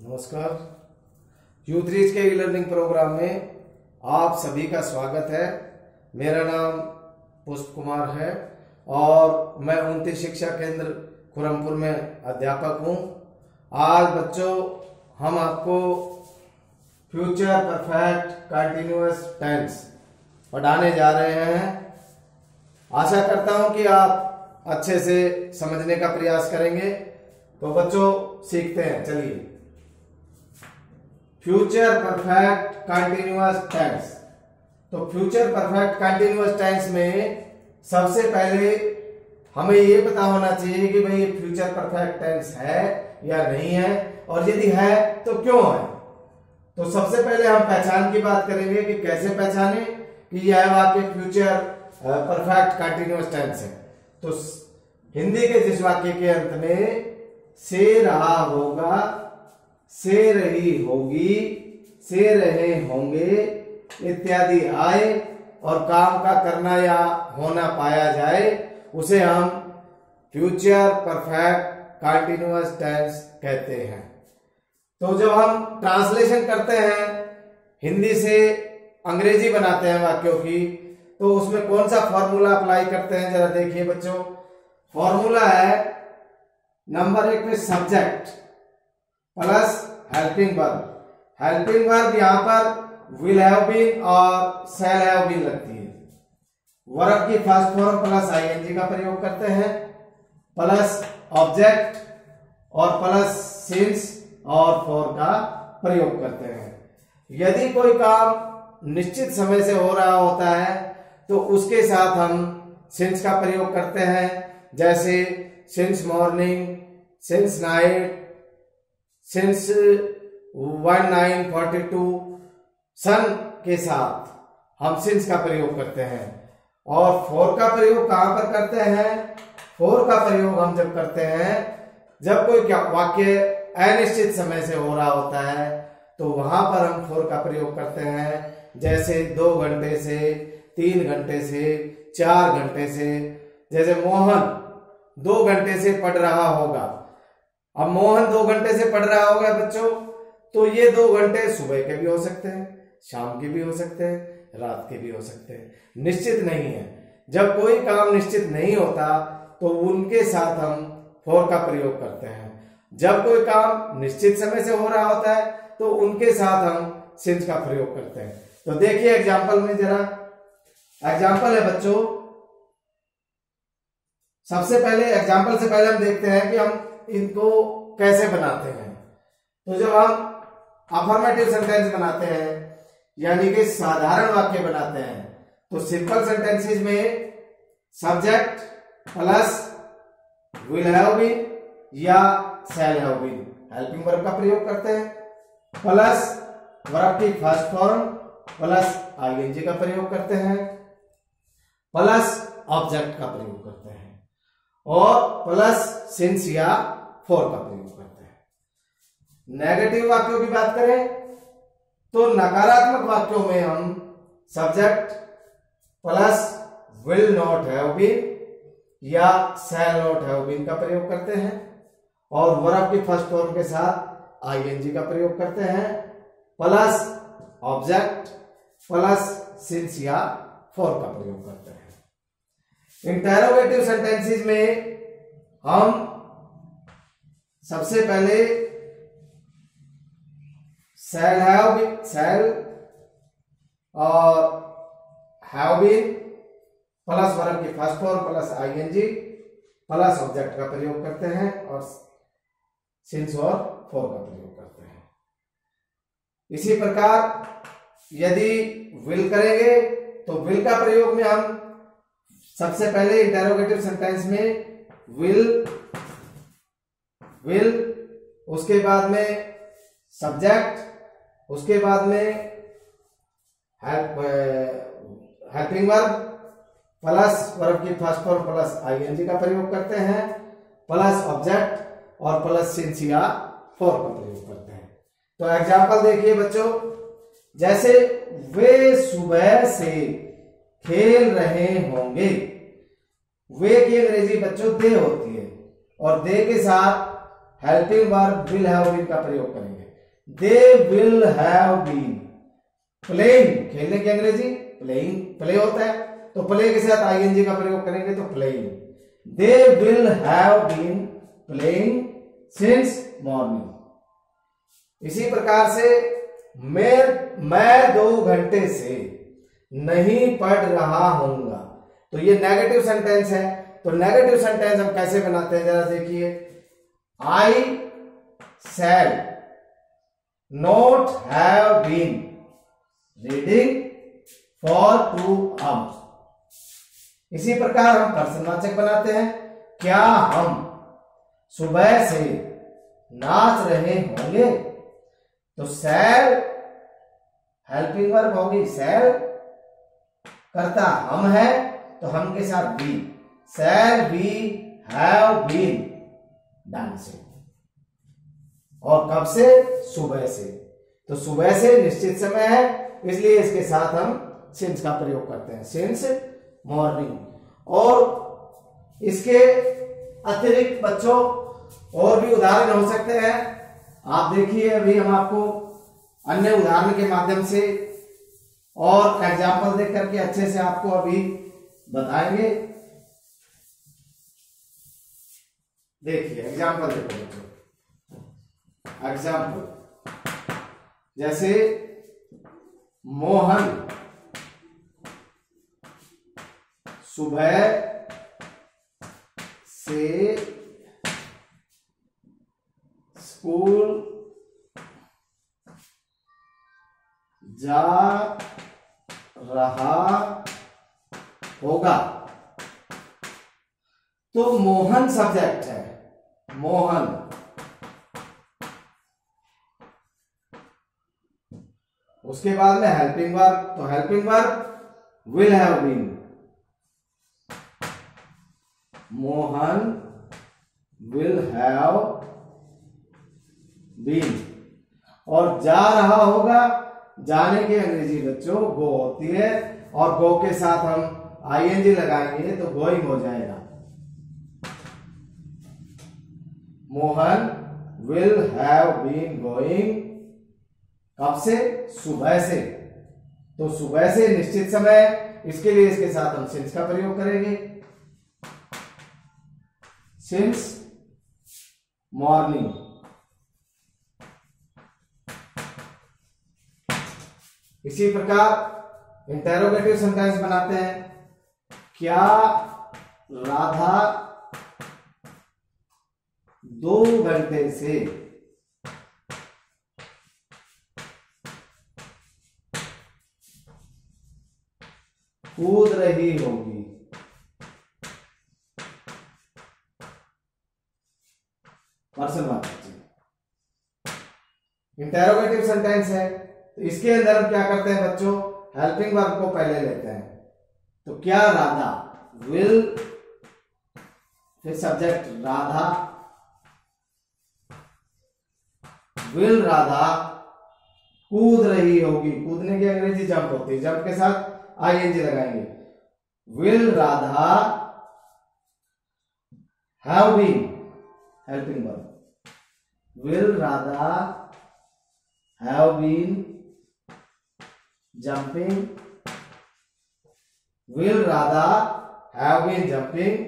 नमस्कार। Youth reach के learning programme में आप सभी का स्वागत है। मेरा नाम पुष्प कुमार है और मैं उनतीस शिक्षा केंद्र खुरमपुर में अध्यापक हूँ। आज बच्चों, हम आपको फ्यूचर परफेक्ट कंटिन्यूस टेंस पढ़ाने जा रहे हैं। आशा करता हूँ कि आप अच्छे से समझने का प्रयास करेंगे। तो बच्चों, सीखते हैं, चलिए। फ्यूचर परफेक्ट कंटिन्यूअस टेंस तो फ्यूचर परफेक्ट कंटिन्यूअस टेंस में सबसे पहले हमें ये पता होना चाहिए कि भाई फ्यूचर परफेक्ट टेंस है या नहीं है, और यदि है तो क्यों है? तो सबसे पहले हम पहचान की बात करेंगे कि कैसे पहचाने कि यह वाक्य फ्यूचर परफेक्ट कंटिन्यूअस टेंस है। तो हिंदी के जिस वाक्य के अंत में, से रहा होगा से रही होगी, से रहे होंगे, इत्यादि आए और काम का करना या होना पाया जाए, उसे हम फ्यूचर परफेक्ट कंटिन्यूअस टेंस कहते हैं। तो जब हम ट्रांसलेशन करते हैं, हिंदी से अंग्रेज़ी बनाते हैं वाक्यों की तो उसमें कौन सा फॉर्मूला अप्लाई करते हैं, जरा देखिए बच्चों। फॉर्मूला है नंबर एक में subject plus helping verb helping verb यहाँ पर विल हैव बीन और सेल हैव बीन लगती है। वर्ब की फ़र्स्ट फॉर्म प्लस आईएनजी का प्रयोग करते हैं। प्लस ऑब्जेक्ट और प्लस सिंस और फॉर का प्रयोग करते हैं। यदि कोई काम निश्चित समय से हो रहा होता है तो उसके साथ हम सिंस का प्रयोग करते हैं। जैसे since morning since night since one nine forty two सन के साथ हम सिंस का प्रयोग करते हैं। और फोर का प्रयोग कहाँ पर करते हैं? फोर का प्रयोग हम जब करते हैं, जब कोई वाक्य अनिश्चित समय से हो रहा होता है तो वहाँ पर हम फोर का प्रयोग करते हैं। जैसे दो घंटे से, तीन घंटे से, चार घंटे से, जैसे मोहन दो घंटे से पढ़ रहा होगा। अब मोहन दो घंटे से पढ़ रहा होगा बच्चों तो ये दो घंटे सुबह के भी हो सकते हैं, शाम के भी हो सकते हैं, रात के भी हो सकते हैं। निश्चित नहीं है। जब कोई काम निश्चित नहीं होता तो उनके साथ हम फोर का प्रयोग करते हैं। जब कोई काम निश्चित समय से हो रहा होता है तो उनके साथ हम सिंस का प्रयोग करते हैं। तो देखिए एग्ज़ाम्पल में जरा। एग्ज़ाम्पल है बच्चों। सबसे पहले एग्ज़ाम्पल से पहले हम देखते हैं कि हम इनको कैसे बनाते हैं? तो जब हम अफर्मेटिव सेंटेंस बनाते हैं, यानी कि साधारण वाक्य बनाते हैं तो सिंपल सेंटेंसेस में subject plus will have been या shall have been helping verb का प्रयोग करते हैं। प्लस वर्ब की फ़र्स्ट फॉर्म प्लस आईएनजी का प्रयोग करते हैं। प्लस ऑब्जेक्ट का प्रयोग करते हैं। और प्लस सिंस या फोर का प्रयोग करते हैं नेगेटिव वाक्यों की बात करें तो नकारात्मक वाक्यों में हम subject plus will not have been या शैल नॉट हैव बीन का प्रयोग करते हैं और वर्ब की फ़र्स्ट फॉर्म के साथ आईएनजी का प्रयोग करते हैं प्लस ऑब्जेक्ट प्लस सिंस या फॉर का प्रयोग करते हैं। इंटेरोगेटिव सेंटेंसेस में हम सबसे पहले सेल हैव सेल और हैव बीन प्लस वर्ब की first form plus ING plus object का प्रयोग करते हैं और सिंस और फॉर का प्रयोग करते हैं। इसी प्रकार यदि विल करेंगे तो विल का प्रयोग में हम सबसे पहले इंटेरोगेटिव सेंटेंस में विल विल उसके बाद में सब्जेक्ट उसके बाद में हेल्पिंग वर्ब प्लस वर्ब की फ़र्स्ट फॉर्म प्लस आईएनजी का प्रयोग करते हैं प्लस ऑब्जेक्ट और प्लस सिंस या फॉर का प्रयोग करते हैं। तो एग्जांपल देखिए बच्चों, जैसे वे सुबह से खेल रहे होंगे, वे की अंग्रेज़ी बच्चों दे होती है, और दे के साथ helping verb will have been का प्रयोग करेंगे। They will have been playing खेलने की अंग्रेज़ी? प्लेइंग प्ले होता है। तो प्ले के साथ आईएनजी का प्रयोग करेंगे तो playing they will have been playing since morning इसी प्रकार से मैं मैं दो घंटे से नहीं पढ़ रहा हूँगा। तो ये नेगेटिव सेंटेंस है। तो नेगेटिव सेंटेंस हम कैसे बनाते हैं? जरा देखिए। I shall not have been reading for two hours इसी प्रकार हम पर्सनवाचक बनाते हैं। क्या हम सुबह से नाच रहे होंगे? तो सेल हेल्पिंग वर्ब होगी। सेल करता हम है तो हम के साथ be shall be have been dancing और कब से? सुबह से। तो सुबह से निश्चित समय है, इसलिए इसके साथ हम सिंस का प्रयोग करते हैं। Since, morning. और इसके अतिरिक्त बच्चों, और भी उदाहरण हो सकते हैं। आप देखिए अभी हम आपको अन्य उदाहरण के माध्यम से और एग्ज़ाम्पल देख करके अच्छे से आपको अभी बताएँगे। देखिए एग्ज़ाम्पल देखो बच्चों। एग्ज़ाम्पल जैसे मोहन सुबह से स्कूल जा रहा होगा। तो मोहन सब्जेक्ट है। मोहन उसके बाद में हेल्पिंग वर्ब तो helping verb will have been Mohan will have been और जा रहा होगा, जाने की अंग्रेज़ी बच्चों, गो होती है और गो के साथ हम आईएनजी लगाएँगे तो गोइंग हो जाएगा। Mohan will have been going कब से? सुबह से। तो सुबह से निश्चित समय इसके लिए इसके साथ हम सिंस का प्रयोग करेंगे। सिंस मॉर्निंग इसी प्रकार इंटेरोगेटिव सेंटेंस बनाते हैं। क्या राधा दो घंटे से कूद रही होगी। पर्सन बात इंटेरोगेटिव सेंटेंस है। तो इसके अंदर हम क्या करते हैं बच्चों? हेल्पिंग वर्ब को पहले लेते हैं। तो क्या राधा? विल फिर सब्जेक्ट राधा विल राधा कूद रही होगी। कूदने की अंग्रेज़ी जंप होती है। जंप के साथ आईएनजी लगाएँगे। Will Radha have been helping verb will Radha have been jumping will Radha have been jumping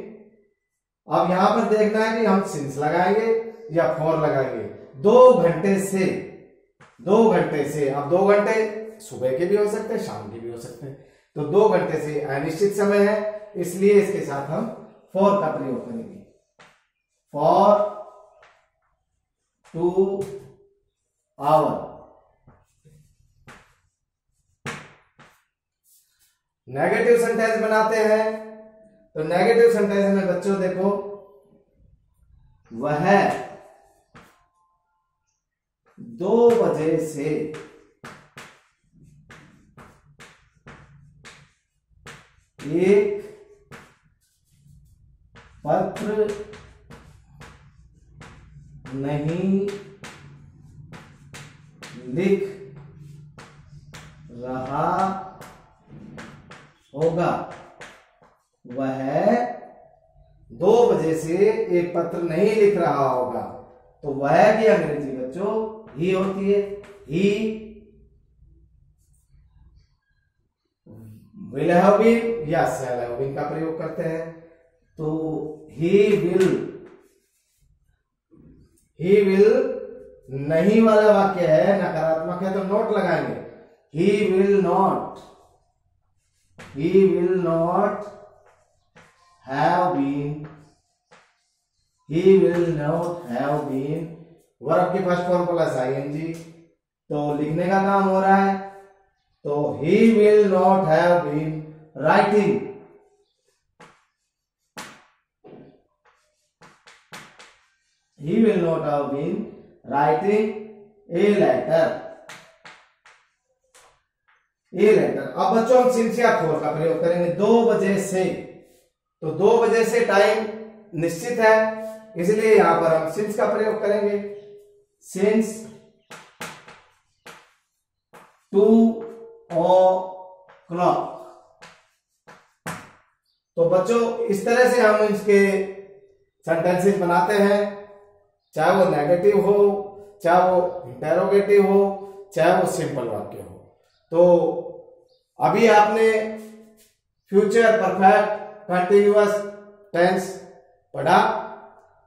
अब यहाँ पर देखना है कि हम सिंस लगाएँगे या फॉर लगाएँगे। दो घंटे से, दो घंटे से, अब दो घंटे सुबह के भी हो सकते हैं, शाम के भी हो सकते हैं। तो दो घंटे से अनिश्चित समय है, इसलिए इसके साथ हम फॉर का प्रयोग करेंगे। For two hour negative sentence बनाते हैं। तो नेगेटिव सेंटेंस में बच्चों देखो, वह दो बजे से एक पत्र नहीं लिख रहा होगा। वह दो बजे से एक पत्र नहीं लिख रहा होगा। तो वह भी अंग्रेज़ी बच्चों, ही होती है, ही विल हैव बीन या शैल हैव बीन का प्रयोग करते हैं। तो ही विल ही विल नहीं वाला वाक्य है, नकारात्मक है तो नोट लगाएँगे। He will not he will not have been he will not have been verb की first form plus I N G. तो लिखने का काम हो रहा है। तो he will not have been writing he will not have been writing a letter a letter अब बच्चों, हम सिंसिया फोर का प्रयोग करेंगे। दो बजे से। तो दो बजे से टाइम निश्चित है। इसलिए यहाँ पर हम सिंस का प्रयोग करेंगे। टू ओ क्लॉक तो बच्चों, इस तरह से हम इसके सेंटेंसेस बनाते हैं। चाहे वो नेगेटिव हो, चाहे वो इंटेरोगेटिव हो, चाहे वो सिंपल वाक्य हो। तो अभी आपने फ्यूचर परफेक्ट कंटिन्यूअस टेंस पढ़ा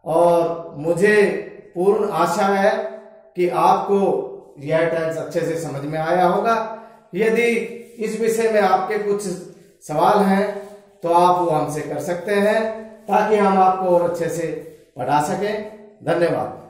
और मुझे पूर्ण आशा है कि आपको यह टेंस अच्छे से समझ में आया होगा। यदि इस विषय में आपके कुछ सवाल हैं तो आप वो हमसे कर सकते हैं, ताकि हम आपको और अच्छे से पढ़ा सकें। धन्यवाद।